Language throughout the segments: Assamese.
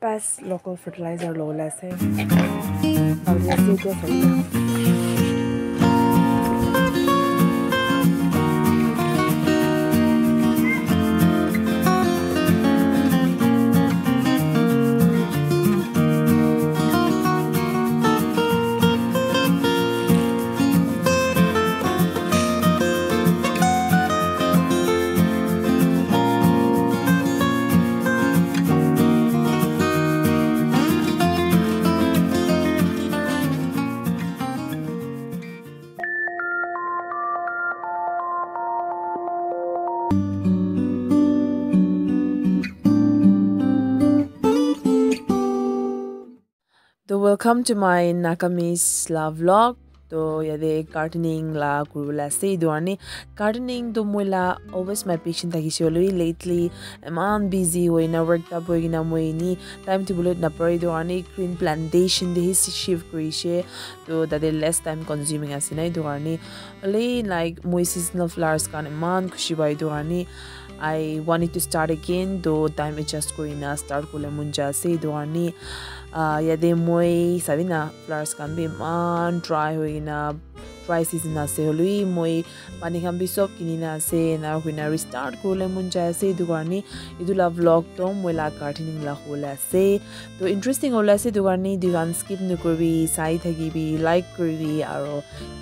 best local fertilizer lo la তো ৱেলকাম টু মাই নাকামিজ লাভ লগ তো ইয়াতে গাৰ্ডেনিং লা কৰিবলৈ আছে এইটো কাৰণে গাৰ্ডেনিংটো মই লা অলৱেজ মাই পেচেণ্ট থাকিছোঁ অলৰেডি লেটলি ইমান বিজি হৈ না ৱৰ্ক হৈ কিনে মই এনেই টাইম দিবলৈ নাপাৰোঁ এইটো কাৰণে গ্ৰীণ প্লেণ্টেশ্যন দেহি শ্বিফ্ট কৰিছে তো তাতে লেছ টাইম কনজিউমিং আছে না এইটো কাৰণে অলৰে লাইক মই ছিজনেল ফ্লাৱাৰ্ছ কাৰণে ইমান খুচি পাওঁ এইটো কাৰণে আই ৱান ইট টু ষ্টাৰ্ট এগেইন তো টাইম এডজাষ্ট কৰি না ষ্টাৰ্ট কৰিলে মঞ্জা আছে এইটো কাৰণে ইয়াতে মই চাবি না ফ্লাৱাৰ্ছ খান বি ইমান ড্ৰাই হৈ কিনা ড্ৰাই ছিজন আছে হ'লেও মই পানী খান বি চব কিনি না আছে আৰু কিনা ৰিষ্টাৰ্ট কৰিলে মন যায় আছে এইটো কাৰণে এইটো লা ভ্লগটো মই লা গাৰ্ডেনিং লা হ'লে আছে তো ইণ্টাৰেষ্টিং হ'লে আছে এইটো কাৰণে দুই গান স্কিপ নকৰিবি চাই থাকিবি লাইক কৰিবি আৰু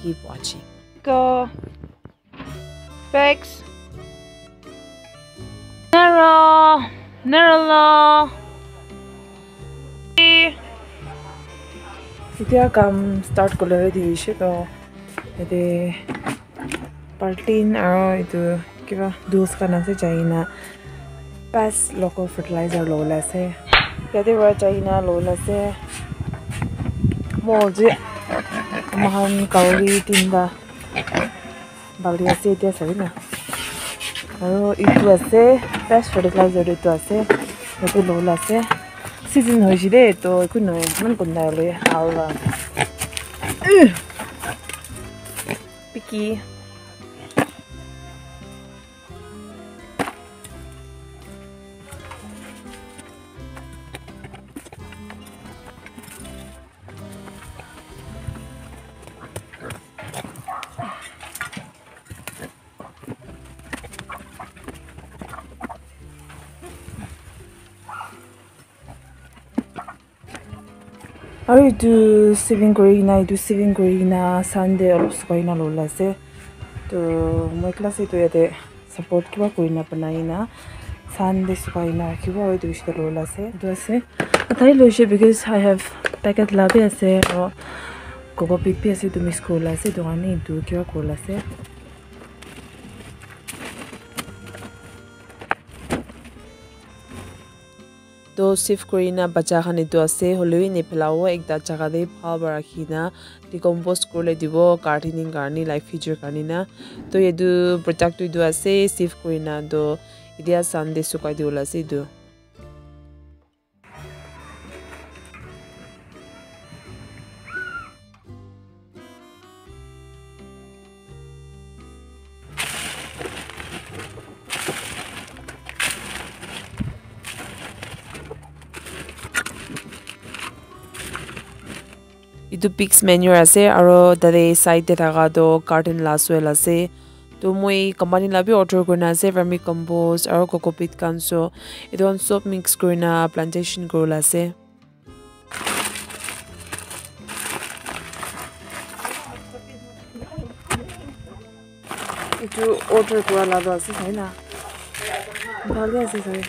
কিপ ৱাচিং Go. Bex. Nero. Nerolo. এতিয়া কাম ষ্টাৰ্ট কৰিলে দিছে তো ইয়াতে পাৰ্টিন আৰু এইটো কিবা ড'জ খান আছে চাইনা পাঁচ লোকেল ফাৰ্টিলাইজাৰ ল'বলৈ আছে ইয়াতে পৰা চাইনা ল'বলৈ আছে মই যে আমাৰ কাউৰী তিনিটা বালি আছে এতিয়া চাবি না আৰু ইটো আছে বেষ্ট ফাৰ্টিলাইজাৰ এইটো আছে সেইটো ল'বলৈ আছে siis siin on žideed toi, kui noin, mõnkud näe oli alla. Piki. Piki. লৈ আৰু এইটো ছেভিং কৰি কিনে এইটো ছেভিং কৰি কিনে ছানডে অলপ চুকাই কিনে ল'লে আছে তো মই ক্লাছ এইটো ইয়াতে ছাপৰ্ট কিবা কৰি নাপানাই কিনে ছানডে চুকাই কিনে ৰাখিব আৰু এইটো বেছিকৈ ল'লে আছে এইটো আছে তাই লৈছে বিকজ আই হেভ পেকেট লাভে আছে আৰু ককো পিক বি আছে এইটো মিক্স কৰিলে আছে এইটো এইটো আছে চিফ্ট কৰি না বাচ্চাখান এইটো আছে হ'লেও নেপেলাব একটা জেগাতে ভাল ৰাখি না ডিকম্প'জ কৰিলে দিব গাৰ্ডেনিং কাৰণে লাইফ ফিউচাৰ কাৰণে না তো এইটো প্ৰডাক্টটো এইটো আছে চিফ্ট কৰি না তো এতিয়া চানডে চুকাই দিবলৈ আছে এইটো এইটো পিক্স মেনুৰ আছে আৰু তাতে চাইডে থকাটো কাৰ্টেন লাছৱেল আছে তো মই কোম্পানী লাভি অৰ্ডাৰ কৰি আছে ভাৰ্মি কম্প'জ আৰু কক'পিট কানছো এইটো চব মিক্স কৰি না প্লাণ্টেশ্যন কৰিলে আছে এইটো অৰ্ডাৰ কৰা লাভ আছে চাই না ভালে আছে চাই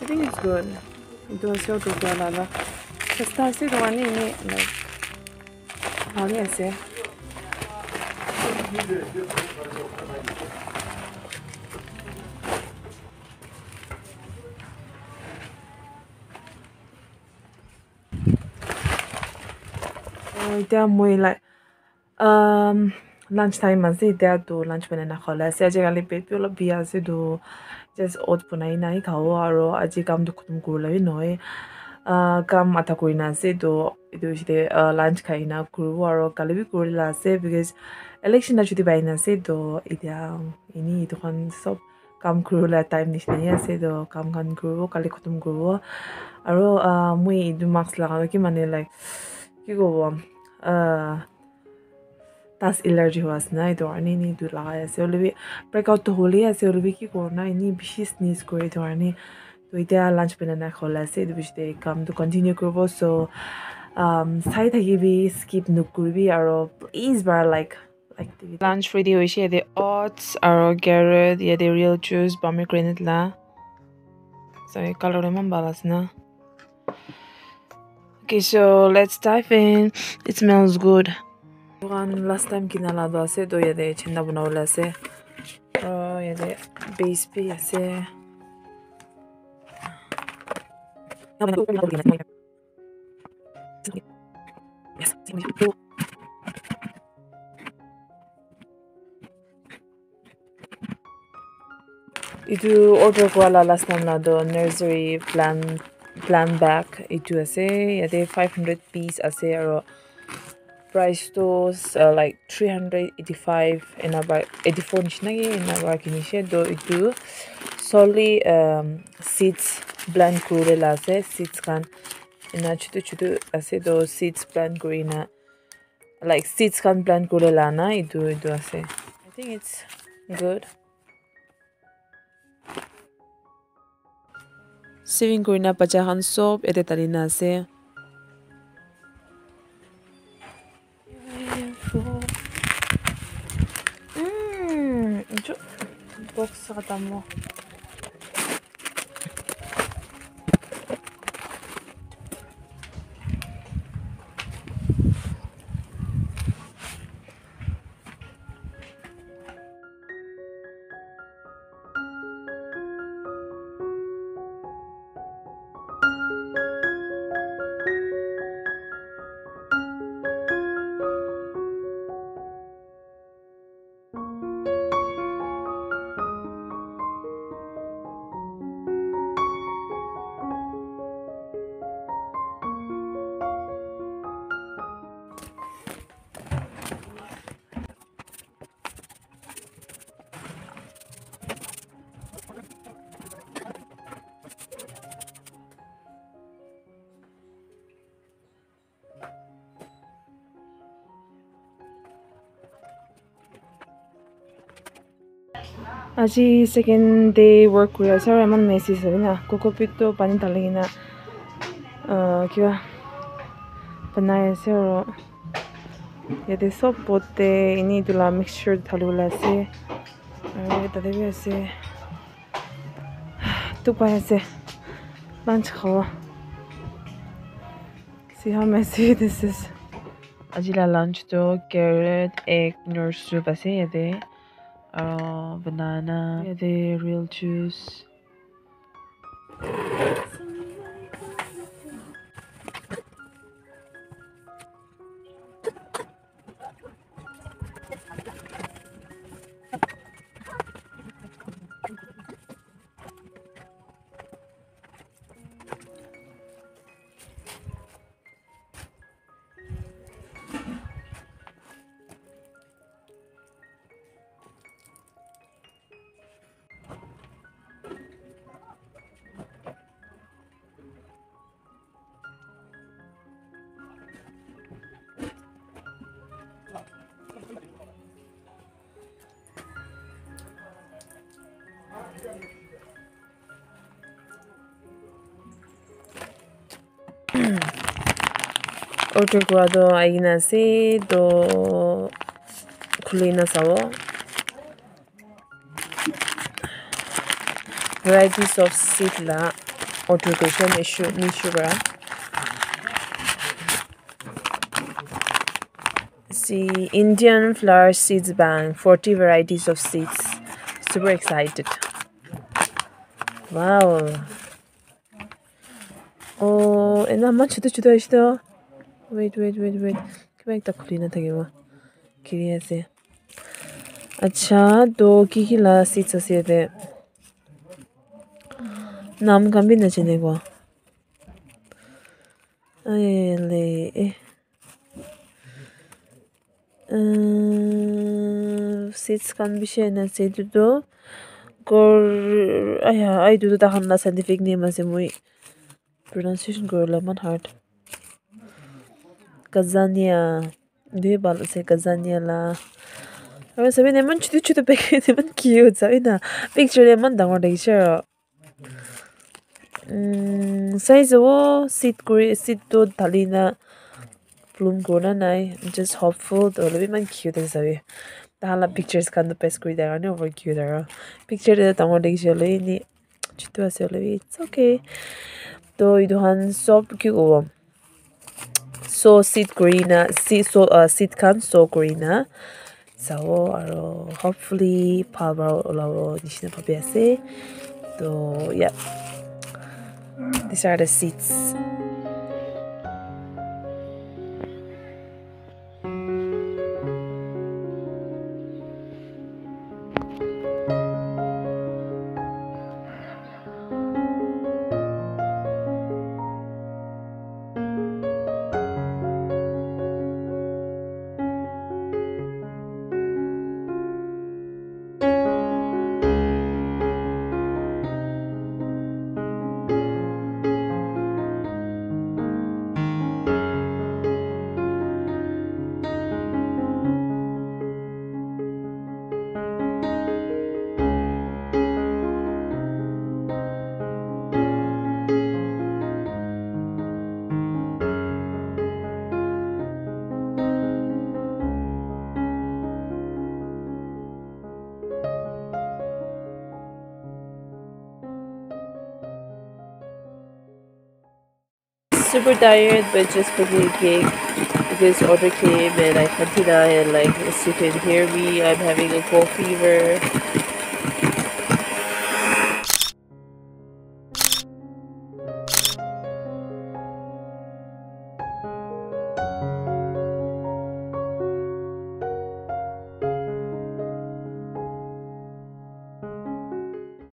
I think it's good. এইটো আছে অৰ্ডাৰ কৰা লাভ চেষ্টা আছে কাৰণে এনেই লাইক ভালে আছে এতিয়া মই লাইক লাঞ্চ টাইম আছে এতিয়াতো লাঞ্চ বনাই নাখালে আছে আজিকালি পেটটো অলপ বিয়া আছে তো জাষ্ট অ'ট বনাই নাই খাওঁ আৰু আজি কামটো খতম কৰিলে নহয় কাম আধা কৰি না আছে তো এইটো হৈছে লাঞ্চ খাই না কৰিব আৰু কালি বি কৰিলে আছে বিকজ ইলেকশ্যন যদি পাই না আছে তো এতিয়া এনেই এইটোখন চব কাম কৰিবলৈ টাইম নিচিনাই আছে তো কাম খান কৰিব কালি খতম কৰিব আৰু মই এইটো মাস্ক লগাওঁ কি মানে লাইক কি ক'ব তাচ এলাৰ্জি হোৱা আছে না এইটো কাৰণে এনেই এইটো লগাই আছে অলপি ব্ৰেকআউটটো হ'লেই আছে অলপি কি কৰোঁ না এনেই বেছি স্নিজ কৰি এইটো কাৰণে এতিয়া লাঞ্চ বেনানা খোলা আছে এইটো পিছতে কামটো কণ্টিনিউ কৰিব চ' চাই থাকিবি স্কিপ নকৰিবি আৰু please bar like lunch ready হৈছে ইয়াতে অটছ আৰু কেৰেট ইয়াতে ৰিয়েল জুচ বামি গ্ৰেনেট লা কালাৰটো ইমান ভাল আছে না Okay, so let's dive in. It smells good. One last time kinala do ase do yade chenda banawala ase. Uh, yade base pe ase. it Itu order kuala last time na the nursery plant plant bag itu ase yate 500 piece ase aro price to uh, like 385 and about 84 nishina ki and about kinise do itu solely um, seeds plant kure lase seeds kan ina chutu chutu ase do seeds plant kure like seeds kan plant kure lana itu idu ase. I think it's good. Sewing kure na pachahan soap ete talina ase. Mmm, box sangat amoh. aji second day work kuya sir aman message sabi na kokopit to pani talagi na kiwa. Panaya sir yate sob pote ini dula mixture thalu la se aru uh, tate bi ase tukpa ase lunch khawa. See how messy this is. Aji la lunch to carrot egg nour soup ase yate uh, banana, yeah, the real juice. autogrado hay nasi do kulina sawo varieties of seed la autogration issue nishu bra. See Indian flower seeds bank 40 varieties of seeds. Super excited. Wow. Oh and how much did you do wait wait wait wait. Kibak ta khuli na thage wa kiri ase acha do ki ki la si cha se de nam gam bi na chene ko ay le eh. uh, e sits kan bi she na se du do. Gor aya ai du da han la scientific name ase mui. Pronunciation gor la man hard Kazania. Dui bal se Kazania la. ᱟᱨ ᱥᱮᱵᱮ ᱱᱮᱢᱚᱱ ᱪᱩᱫᱤ ᱪᱩᱫᱤ ᱯᱮᱠᱮ ᱱᱮᱢᱚᱱ ᱠᱤᱭᱚ ᱡᱟᱭᱱᱟ ᱯᱤᱠᱪᱟᱨ ᱨᱮᱢᱚᱱ ᱫᱟᱝᱜᱚ ᱫᱮᱜᱤᱥᱟ 음 says wo sit kuri sit to dalina plum gona nai. I'm just hopeful to live man cute as we the hala pictures kan the best kuri there no over cute there picture the tango de jole ni chitu asole it's okay. To idu han sob ki go so seed greener seed so uh seed can so greener. So aro hopefully power olaro not pabi ase. So yeah. These are the seeds. Super tired but just cooking a cake because order came and I cantina and like as you can hear me I'm having a cold fever